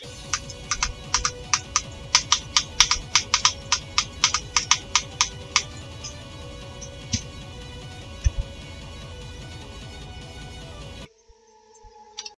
Let's.